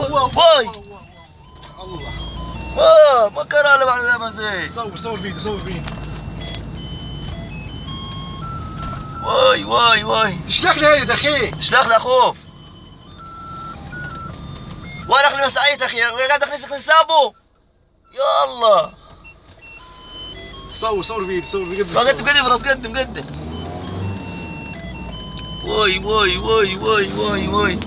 وای الله ما ما كان على بعد ما زي صور صور فيديو صور فيديو. واي واي واي. اشلح لي هيدا أخي. اشلاخ لاخوف وين أخلي مساعيت أخي. قاعد أخلي حسابه يا الله. صور صور فيديو صور فيديو. ما قدم قدم راس قدم قدم. واي واي واي واي واي واي.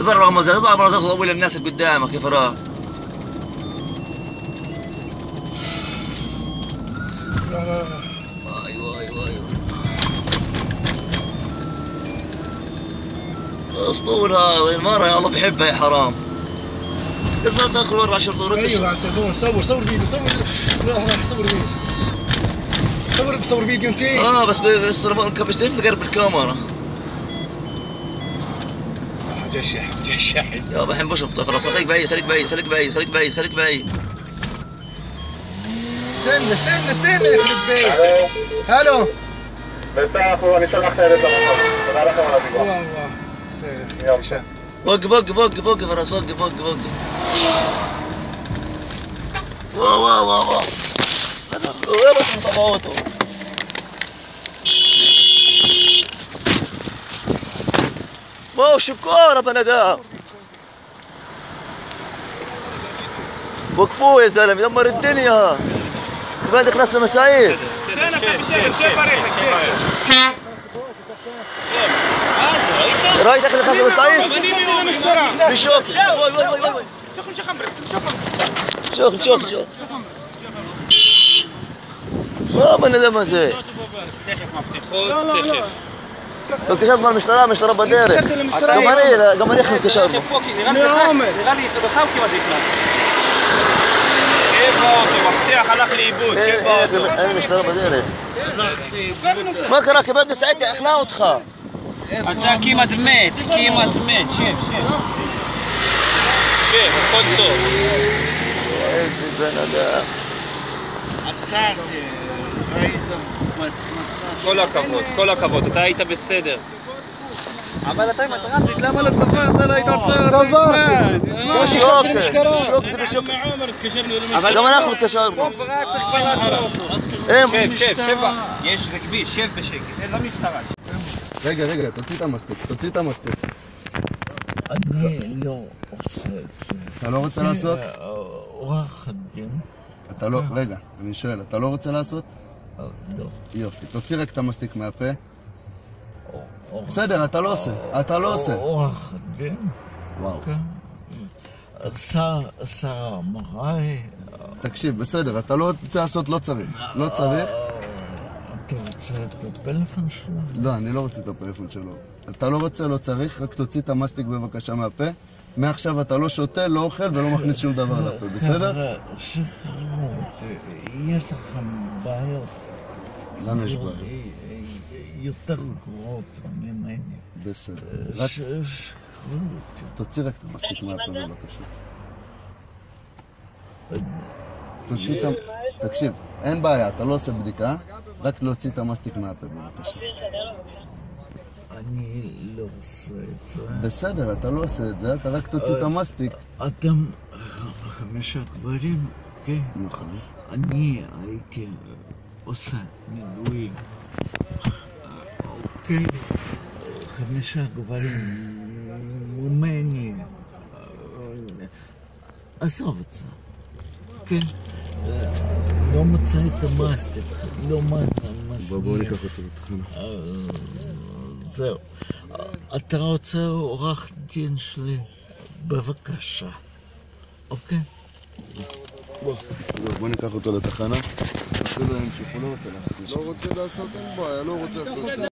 اضرب رمزات اضرب رمزات وطول الناس اللي قدامك يا فراغ. واي واي واي اسطول هذا المرة يا الله بحبها يا حرام. يصير تدخل ورا عشر دور. أيوه على التليفون صور صور فيديو صور راح راح صور فيديو صور بصور فيديو أنت آه بس بس مش تقرب الكاميرا جاي الشاحن جاي الشاحن يابا الحين بشوف خلاص خليك بعيد خليك بعيد خليك بعيد خليك بعيد خليك بعيد. استنى استنى استنى يخرب بيت هلو. مساء أخواني صباح خير. الله الله. وقف وقف وقف وقف راس وقف وقف وقف. واو واو واو واو. يلا صوته واو شكورة بندام وقفوه يا زلمة دمر الدنيا. عندك ناس لمساعيد رايت ناس لمساعيد بشوك. وي وي وي وي شوف شوف شوف ما من هذا ما زي كشرب المشترى مشترى بديري. قمري قمري خلك شرب غالي بخاوكي ما مفتاح هلق لي يبوت أنا مش ضربه ديري ما كراك بدي ساعتها إحنا وتخا انت كيما دميت كيما دميت شيف شيف. شيف قلتو يا بنادم عطاتي. כל הכבוד, כל הכבוד, אתה היית בסדר. אבל אתה עם הטרנזיט, למה לא צפה? אתה לא היית אה, עוצר אותו, תשמע. יש שוק, שוק זה בשוק. אבל גם אנחנו התקשרנו. אה, כאילו שב, שב, שב, יש כביש, שב בשקט, לא משטרה. רגע, רגע, תוציא את המסטיק, תוציא את המסטיק. אני לא עושה את זה. אתה לא רוצה כן, לעשות? אה, עורך הדין. אתה לא, רגע, אני שואל, אתה לא רוצה לעשות? יופי תוציא רק את המסטיק מהפה בסדר אתה לא עושה אתה לא עושה עורך הדין, וואו כן. שר, שר המראי, תקשיב בסדר אתה לא רוצה לעשות לא צריך לא צריך אתה רוצה את הפלאפון שלו? לא, אני לא רוצה את הפלאפון שלו. אתה לא רוצה, לא צריך, רק תוציא את המסטיק בבקשה מהפה. מעכשיו אתה לא שותה, לא אוכל ולא מכניס שום דבר לפה, בסדר? חבר'ה, שחררו אותי, יש לכם בעיות. לנו יש בעיה. יותר גרועות ממני. בסדר. רק אותי. תוציא רק את המסטיק מהפה בבקשה. תוציא את ה... תקשיב, אין בעיה, אתה לא עושה בדיקה, רק להוציא את המסטיק מהפה בבקשה. אני לא עושה את זה. בסדר, אתה לא עושה את זה, אתה רק תוציא את המסטיק. אתם חמישה גברים, כן? נכון. אני הייתי עושה מילואים. אוקיי? חמישה גברים ממני. עזוב את זה. כן? לא מצא את המאסטר, לא מצא המאסטר. בוא, ניקח אותו לתחנה. זהו. אתה רוצה עורך דין שלי? בבקשה. אוקיי? בוא, בוא ניקח אותו לתחנה. לא רוצה לעשות, אין בעיה, לא רוצה לעשות.